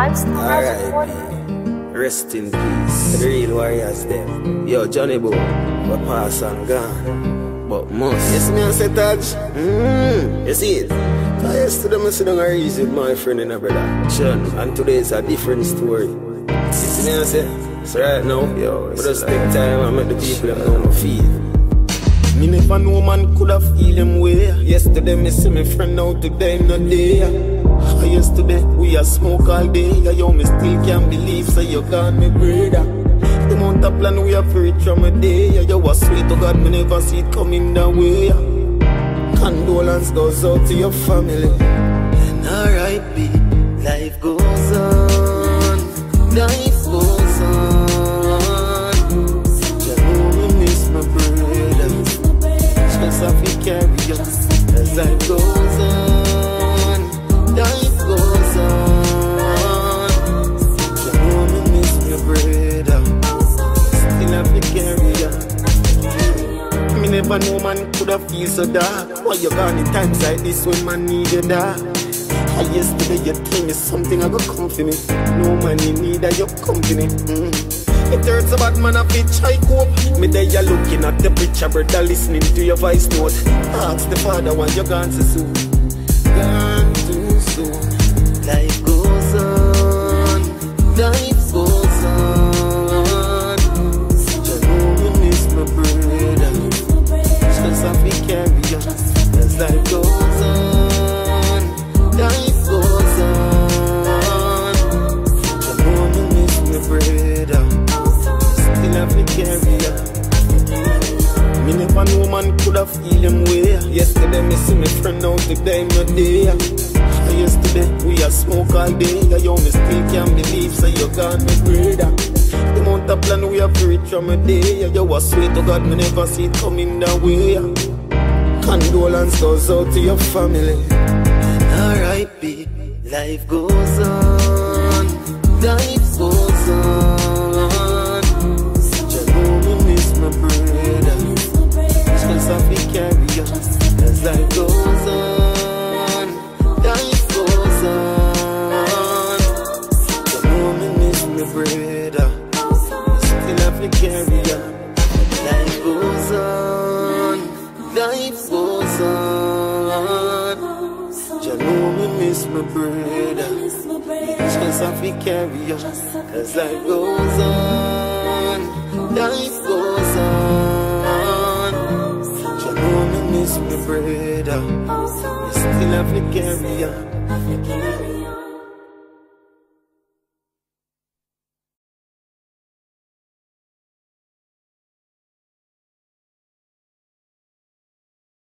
Alright, rest in peace. Real warriors them. Yo, Johnny Boy, but pass and gone. But most. See me I say Taj? Mmm, you see it? I yesterday I sit down and reason with my friend and a brother. Sean, and today is a different story. You see me I say? So right now, yo, we just take time and make the people know my feel. Me never know man coulda feel him way. Yesterday me see me friend now today no day. Ah, yesterday we a smoke all day. Yeah, yo me still can't believe so you gone me brother. The amount of plan we have for it from a day. Yeah, yo was sweet to God me never see it coming that way. Condolence goes out to your family. And R.I.P. Life goes on. Life Just have to carry on as life goes on. Life goes on. You know me miss my brother. Still have to carry on. Me never know man coulda feel so dark. Why you gone in times like this when man need you dark? I yesterday you tell me something I go come for me. No man in need of your company. Mm. It hurts about man a fit try cope. Me there you looking at the picture, brother, listening to your voice note. Ask the father why you gone so soon. Gone too soon. Know man coulda feel him way. Yesterday me see me friend out today no day. Yesterday we a smoke all day. Yeah, yo me still can't believe so you gone me brother. The amount of plan we have reach from a day. Yeah, yo was sweet to God me never see it coming that way. Condolence goes out to your family. R.I.P. Life goes on. Life To carry on. Life goes on. Life goes on. You know me miss my brother. Just have to carry on as life goes on. Life goes on. You know me miss my brother. Still have to carry on.